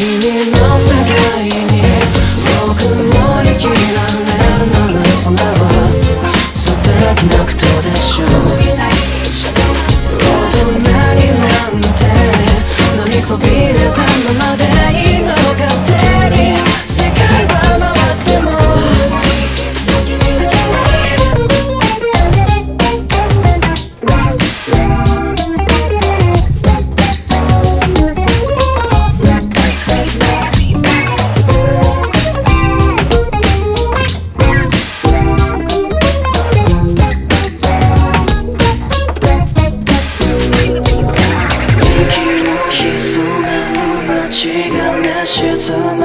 Meaning lost and kind 是怎